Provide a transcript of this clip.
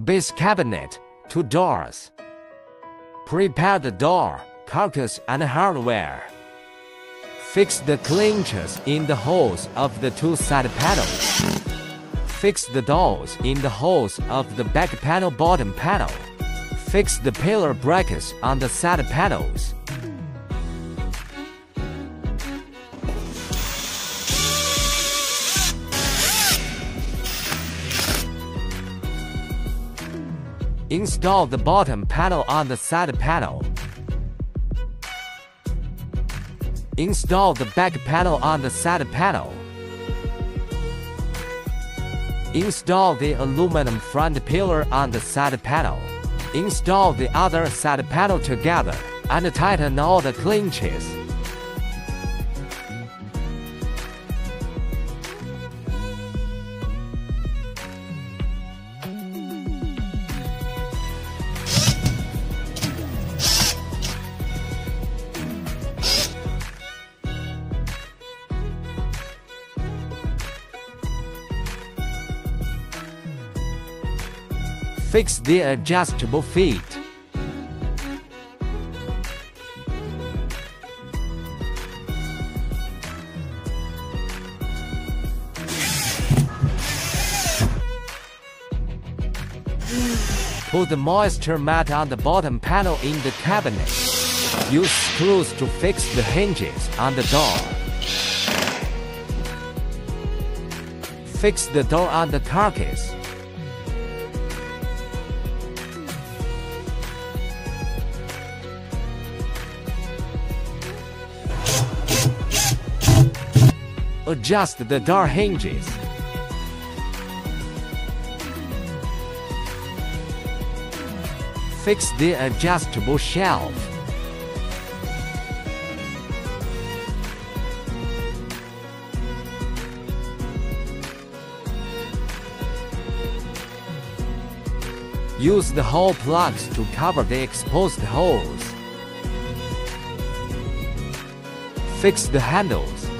Base cabinet, two doors. Prepare the door, carcass and hardware. Fix the clinches in the holes of the two side panels. Fix the doors in the holes of the back panel bottom panel. Fix the pillar brackets on the side panels. Install the bottom panel on the side panel. Install the back panel on the side panel. Install the aluminum front pillar on the side panel. Install the other side panel together and tighten all the clinches. Fix the adjustable feet. Put the moisture mat on the bottom panel in the cabinet. Use screws to fix the hinges on the door. Fix the door on the carcass. Adjust the door hinges. Fix the adjustable shelf. Use the hole plugs to cover the exposed holes. Fix the handles.